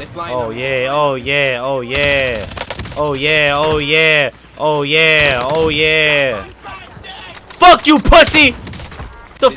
They. Oh, oh, oh yeah, oh yeah, oh yeah. Oh yeah, oh yeah. Oh yeah, oh yeah. Fuck you, pussy! The?